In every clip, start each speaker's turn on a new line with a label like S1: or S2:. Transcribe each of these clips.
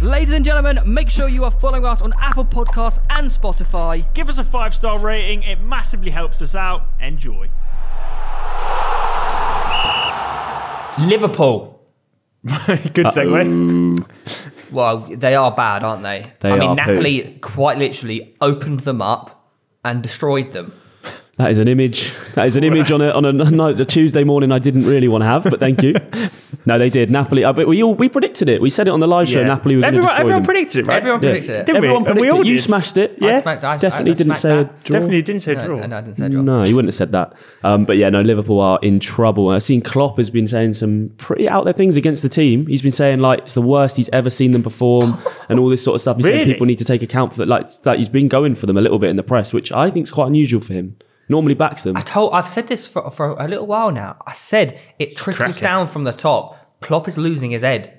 S1: Ladies and gentlemen, make sure you are following us on Apple Podcasts and Spotify.
S2: Give us a five star rating, it massively helps us out. Enjoy.
S1: Liverpool.
S2: Good segue.
S1: Well, they are bad, aren't they?
S3: They
S1: I mean,
S3: are poo.
S1: Napoli quite literally opened them up and destroyed them.
S3: That is an image. That is an image on a on a, night- a Tuesday morning. I didn't really want to have, but thank you. no, they did. Napoli. uh, But we all we predicted it. We said it on the live show.
S2: Yeah.
S3: Napoli were going to
S2: everyone,
S3: destroy
S2: everyone
S3: them.
S2: predicted it, right?
S1: Everyone
S3: Yeah.
S1: predicted it.
S2: Didn't we?
S3: Everyone
S2: And we
S3: predicted
S2: all
S3: it. You
S2: did.
S3: smashed it.
S1: I
S2: Yeah.
S1: smacked- I-
S3: Definitely
S1: I
S3: didn't
S1: smacked
S3: say a
S1: that.
S3: draw.
S2: Definitely didn't say
S1: No,
S2: draw.
S1: no, I didn't say draw.
S3: No, you wouldn't have said that. Um, but yeah, no, Liverpool are in trouble. I've seen Klopp has been saying some pretty out there things against the team. He's been saying like it's the worst he's ever seen them perform and all this sort of stuff. He's saying
S2: Really?
S3: people need to take account for that. Like, like he's been going for them a little bit in the press, which I think is quite unusual for him. Normally backs them.
S1: I told, I've said this for, for a little while now. I said it trickles down from the top. Klopp is losing his head.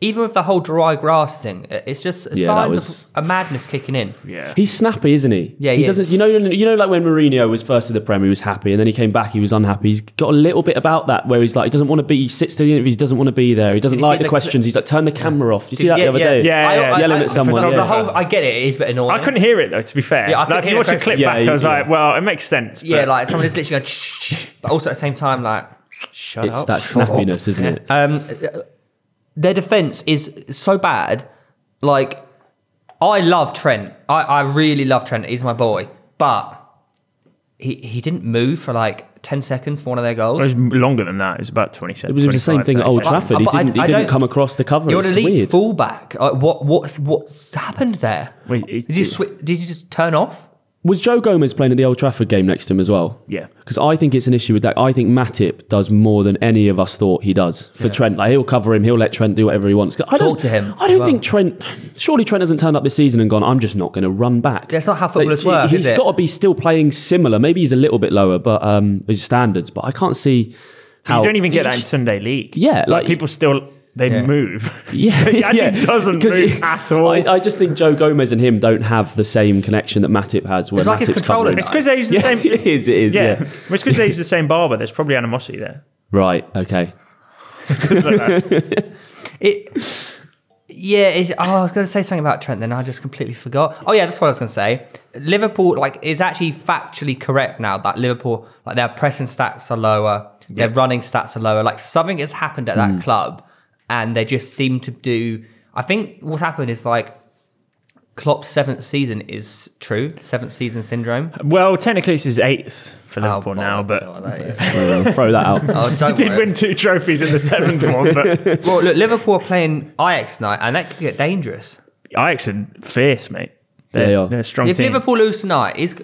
S1: Even with the whole dry grass thing, it's just
S3: Yeah,
S1: signs
S3: was-
S1: of a madness kicking in.
S2: Yeah.
S3: He's snappy, isn't he?
S1: Yeah,
S3: he,
S1: he
S3: doesn't.
S1: is.
S3: You know, you know, like when Mourinho was first to the Premier, he was happy, and then he came back, he was unhappy. He's got a little bit about that where he's like, he doesn't want to be. He sits to the interview, he doesn't want to be there. He doesn't like the
S1: the-
S3: questions. He's like, turn the camera off. Did you see that the other day?
S2: Yeah,
S1: I-
S2: yeah,
S1: I-
S3: yelling
S1: I-
S3: at someone,
S1: The whole, I get it. It is a bit annoying.
S2: I couldn't hear it though, to be fair.
S1: Yeah, I
S2: like, if you watch
S1: the
S2: the clip back,
S3: Yeah,
S2: I was like, well, it makes sense.
S1: Yeah, like someone is literally going, shh, shh, but also at the same time, like, shut
S3: It's
S1: up.
S3: that snappiness, isn't it?
S1: Um, their defense is so bad. Like, I love Trent. I, I really love Trent. He's my boy. But he, he didn't move for like 10 seconds for one of their goals.
S2: it was longer than that. It was about 20
S3: It
S2: seconds.
S3: was, it was the same thing at Old Trafford. He
S1: But I-
S3: didn't. He
S1: I
S3: didn't come across the cover.
S1: You're an
S3: It's
S1: elite
S3: weird.
S1: fullback. Uh, what what's what's happened there?
S2: Wait, it-
S1: did you swi- did you just turn off?
S3: Was Joe Gomez playing at the Old Trafford game next to him as well?
S2: Yeah.
S3: Because I think it's an issue with that. I think Matip does more than any of us thought he does for Trent. Like he'll cover him, he'll let Trent do whatever he wants. I don't,
S1: Talk to him
S3: I don't
S1: well.
S3: think Trent. Surely Trent hasn't turned up this season and gone. I'm just not going to run back.
S1: That's not how footballers work,
S3: He's got to be still playing similar. Maybe he's a little bit lower, but um, his standards. But I can't see how.
S2: You don't even get that in Sunday league.
S3: Yeah, like-
S2: people still they
S1: Yeah.
S2: move.
S3: Yeah,
S2: he actually
S3: yeah.
S2: doesn't move
S3: he-
S2: at all.
S3: I, I just think Joe Gomez and him don't have the same connection that Matip has. Where
S1: It's like his
S3: Matip's
S1: controller
S2: it's because they use the
S3: Yeah,
S2: same.
S3: it is. It is.
S2: Yeah,
S3: Yeah.
S2: Well, it's because they use the same barber. There's probably animosity there.
S3: Right. Okay.
S1: It. Yeah, it's, oh, I was going to say something about Trent, then I just completely forgot. Oh yeah, that's what I was going to say. Liverpool, like, is actually factually correct now that Liverpool, like, their pressing stats are lower, their running stats are lower. Like, something has happened at that
S3: Hmm.
S1: club, and they just seem to do. I think what's happened is like Klopp's seventh season is true, seventh season syndrome.
S2: Well, technically it's his eighth for oh, Liverpool
S1: Oh,
S2: now, but
S1: oh, that is-
S3: throw that out.
S1: oh, don't
S2: did win two trophies in the seventh one. But
S1: Well, look, Liverpool are playing Ajax tonight, and that could get dangerous.
S2: Ajax are fierce, mate. They're,
S3: They are.
S2: they're a strong
S1: If
S2: team.
S1: Liverpool lose tonight, is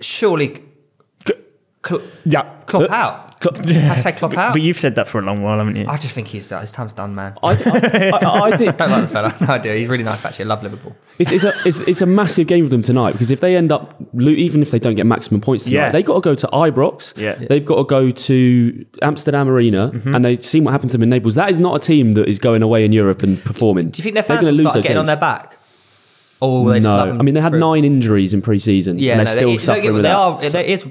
S1: surely cl-
S2: yeah,
S1: Klopp out. Hashtag Klopp out.
S2: but you've said that for a long while, haven't you?
S1: I just think he's his time's done, man.
S3: I, I, I, I think
S1: Don't like the fella. No, I do. He's really nice, actually. I love Liverpool.
S3: it's, it's, a, it's, it's a massive game for them tonight because if they end up, even if they don't get maximum points tonight,
S2: Yeah.
S3: they've got to go to Ibrox.
S2: Yeah. Mm-hmm.
S3: They've got to go to Amsterdam Arena and they've seen what happened to them in Naples. That is not a team that is going away in Europe and performing.
S1: Do you think their
S3: They're
S1: fans
S3: gonna lose
S1: start
S3: those
S1: getting on their back? Or will they just
S3: No,
S1: love them
S3: I mean they had
S1: through?
S3: nine injuries in pre-season.
S1: Yeah,
S3: and they're still
S1: they,
S3: suffering
S1: they,
S3: with
S1: they
S3: that.
S1: are. It is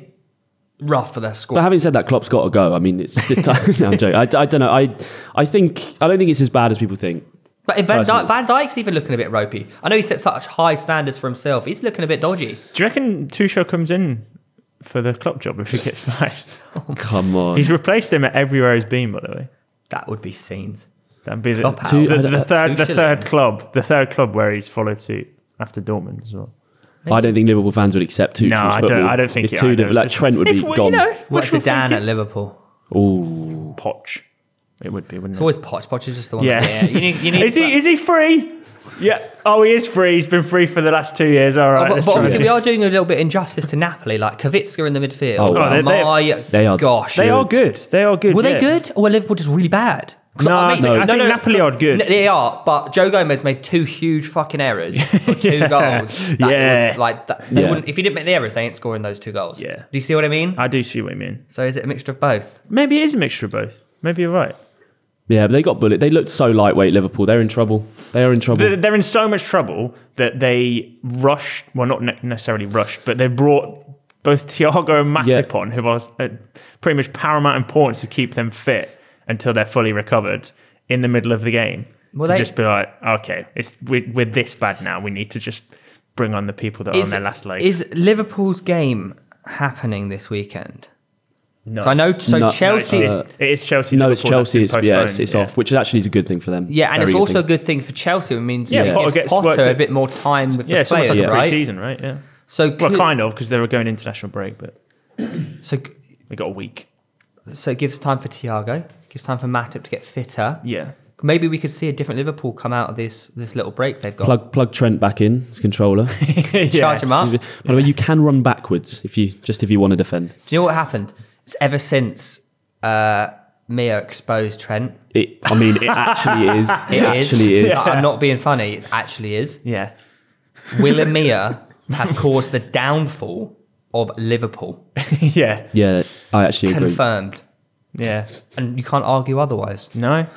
S1: rough for their squad.
S3: But having said that, Klopp's got to go. I mean, it's, it's time. no, I'm joking. I, I don't know. I I think I don't think it's as bad as people think.
S1: But if Van,
S3: Personally.
S1: Van Dijk's even looking a bit ropey. I know he set such high standards for himself. He's looking a bit dodgy.
S2: Do you reckon Tuchel comes in for the Klopp job if he gets fired?
S3: Oh Come on.
S2: he's replaced him at everywhere he's been, by the way.
S1: That would be scenes.
S2: That'd be the,
S1: Klopp out.
S2: the, the, third, the third club, the third club where he's followed suit after Dortmund as well.
S3: I don't think Liverpool fans would accept two.
S2: No, I don't- I don't think
S3: it's
S2: it
S3: too
S2: either.
S3: different. Like Trent would be
S2: it's, you
S3: gone.
S2: know,
S1: What's the Dan at. Liverpool?
S3: Ooh.
S2: Poch. It would be, wouldn't
S1: It's
S2: it?
S1: always Poch. Poch is just the one.
S2: Yeah.
S1: that- You need, you need,
S2: is he is he free? Yeah. Oh, he is free. He's been free for the last two years. All right.
S1: Oh, but, but obviously,
S2: it.
S1: we are doing a little bit injustice to Napoli, like Kavitska in the midfield.
S3: Oh, wow.
S2: Oh, they- they-
S1: my
S3: they are-
S1: gosh.
S2: They are good. They are good.
S1: Were they good, or were Liverpool just really bad? 'Cause
S2: No, I think- I think Napoli are good.
S1: They are, but Joe Gomez made two huge fucking errors for two
S2: Yeah.
S1: goals. That
S2: Yeah.
S1: was like that, they
S3: Yeah.
S1: wouldn't, if he didn't make the errors, they ain't scoring those two goals.
S2: Yeah.
S1: Do you see what I mean?
S2: I do see what you mean.
S1: So is it a mixture of both?
S2: Maybe it is a mixture of both. Maybe you're right.
S3: Yeah, but they got bullet. They looked so lightweight. Liverpool. They're in trouble. They are in trouble.
S2: They're, they're in so much trouble that they rushed. Well, not ne- necessarily rushed, but they brought both Thiago and Matip
S3: Yeah.
S2: on, who was uh, pretty much paramount importance to keep them fit until they're fully recovered in the middle of the game.
S1: Well,
S2: to
S1: they-
S2: just be like, okay, it's we're, we're this bad now. We need to just bring on the people that are on their last leg.
S1: is Liverpool's game happening this weekend?
S2: no,
S1: So I know. So
S3: No.
S2: No,
S1: Chelsea.
S2: it's,
S3: Uh,
S2: it is Chelsea.
S3: No, it's
S2: Liverpool
S3: Chelsea.
S2: been
S3: It's, yeah, it's,
S2: postponed,
S3: it's off, which actually is a good thing for them.
S1: yeah, and
S3: Very
S1: it's also
S3: thing.
S1: a good thing for Chelsea. It means
S2: Yeah,
S1: it
S2: Potter gets
S1: Potter
S2: worked
S1: a bit more time with
S2: Yeah,
S1: the
S2: it's almost
S1: players,
S2: like a
S1: right?
S2: pre-season, right? Yeah.
S1: So
S2: Well,
S1: could-
S2: kind of because they were going international break, but
S1: so
S2: they got a week.
S1: So it gives time for Thiago, gives time for Matip to get fitter.
S2: Yeah.
S1: Maybe we could see a different Liverpool come out of this this little break they've got.
S3: Plug plug Trent back in as controller.
S1: Charge him up.
S3: By the way, you can run backwards if you just if you want to defend.
S1: Do you know what happened? It's ever since uh, Mia exposed Trent.
S3: It, I mean, it actually is. It,
S1: It is.
S3: actually is.
S1: I'm not being funny. It actually is.
S2: Yeah.
S1: Will and Mia have caused the downfall of Liverpool.
S2: yeah.
S3: Yeah, I actually agree.
S1: Confirmed.
S2: Yeah.
S1: And you can't argue otherwise.
S2: No.